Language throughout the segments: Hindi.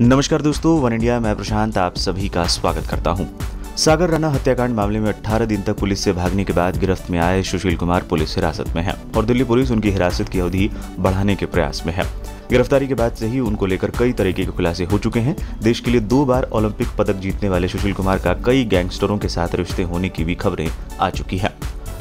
नमस्कार दोस्तों, वन इंडिया मैं प्रशांत आप सभी का स्वागत करता हूँ। सागर राणा हत्याकांड मामले में 18 दिन तक पुलिस से भागने के बाद गिरफ्त में आए सुशील कुमार पुलिस हिरासत में है और दिल्ली पुलिस उनकी हिरासत की अवधि बढ़ाने के प्रयास में है। गिरफ्तारी के बाद से ही उनको लेकर कई तरीके के खुलासे हो चुके हैं। देश के लिए दो बार ओलंपिक पदक जीतने वाले सुशील कुमार का कई गैंगस्टरों के साथ रिश्ते होने की भी खबरें आ चुकी हैं।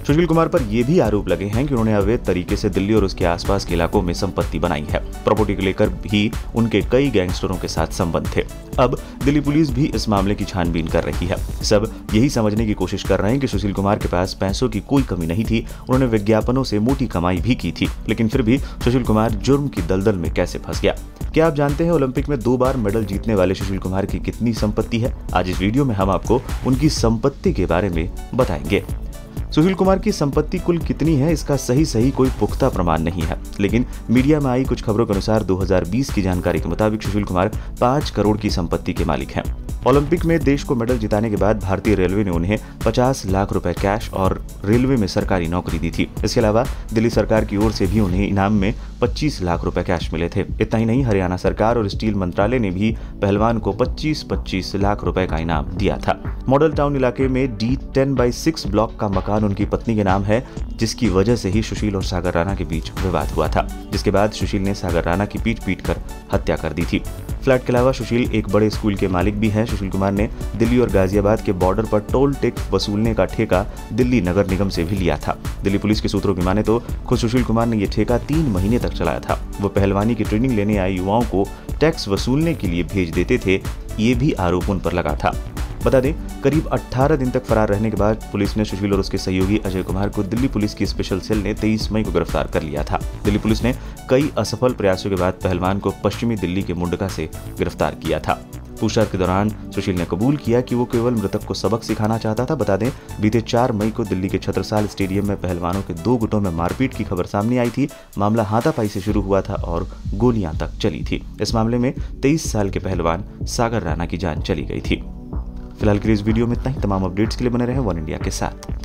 सुशील कुमार पर यह भी आरोप लगे हैं कि उन्होंने अवैध तरीके से दिल्ली और उसके आसपास के इलाकों में संपत्ति बनाई है। प्रॉपर्टी को लेकर भी उनके कई गैंगस्टरों के साथ संबंध थे। अब दिल्ली पुलिस भी इस मामले की छानबीन कर रही है। सब यही समझने की कोशिश कर रहे हैं कि सुशील कुमार के पास पैसों की कोई कमी नहीं थी। उन्होंने विज्ञापनों से मोटी कमाई भी की थी, लेकिन फिर भी सुशील कुमार जुर्म की दलदल में कैसे फंस गया? क्या आप जानते हैं ओलंपिक में दो बार मेडल जीतने वाले सुशील कुमार की कितनी संपत्ति है? आज इस वीडियो में हम आपको उनकी संपत्ति के बारे में बताएँगे। सुशील कुमार की संपत्ति कुल कितनी है, इसका सही सही कोई पुख्ता प्रमाण नहीं है। लेकिन मीडिया में आई कुछ खबरों के अनुसार 2020 की जानकारी के मुताबिक सुशील कुमार पाँच करोड़ की संपत्ति के मालिक हैं। ओलंपिक में देश को मेडल जिताने के बाद भारतीय रेलवे ने उन्हें 50 लाख रुपए कैश और रेलवे में सरकारी नौकरी दी थी। इसके अलावा दिल्ली सरकार की ओर से भी उन्हें इनाम में 25 लाख रुपए कैश मिले थे। इतना ही नहीं, हरियाणा सरकार और स्टील मंत्रालय ने भी पहलवान को 25-25 लाख रुपए का इनाम दिया था। मॉडल टाउन इलाके में D ten by six block का मकान उनकी पत्नी के नाम है, जिसकी वजह से ही सुशील और सागर राणा के बीच विवाद हुआ था। जिसके बाद सुशील ने सागर राणा की पीट पीट कर हत्या कर दी थी। फ्लैट के अलावा सुशील एक बड़े स्कूल के मालिक भी हैं। सुशील कुमार ने दिल्ली और गाजियाबाद के बॉर्डर पर टोल टैक्स वसूलने का ठेका दिल्ली नगर निगम से भी लिया था। दिल्ली पुलिस के सूत्रों की माने तो खुद सुशील कुमार ने यह ठेका तीन महीने तक चलाया था। वो पहलवानी की ट्रेनिंग लेने आए युवाओं को टैक्स वसूलने के लिए भेज देते थे, ये भी आरोप उन पर लगा था। बता दें, करीब 18 दिन तक फरार रहने के बाद पुलिस ने सुशील और उसके सहयोगी अजय कुमार को दिल्ली पुलिस की स्पेशल सेल ने 23 मई को गिरफ़्तार कर लिया था। दिल्ली पुलिस ने कई असफल प्रयासों के बाद पहलवान को पश्चिमी दिल्ली के मुंडका से गिरफ़्तार किया था। पूछताछ के दौरान सुशील ने कबूल किया कि वो केवल मृतक को सबक सिखाना चाहता था। बता दें, बीते चार मई को दिल्ली के छत्रसाल स्टेडियम में पहलवानों के दो गुटों में मारपीट की खबर सामने आई थी। मामला हाथापाई से शुरू हुआ था और गोलियाँ तक चली थी। इस मामले में तेईस साल के पहलवान सागर राणा की जान चली गई थी। फ़िलहाल के लिए इस वीडियो में इतना ही। तमाम अपडेट्स के लिए बने रहे वन इंडिया के साथ।